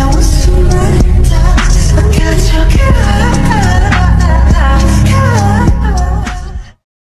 that was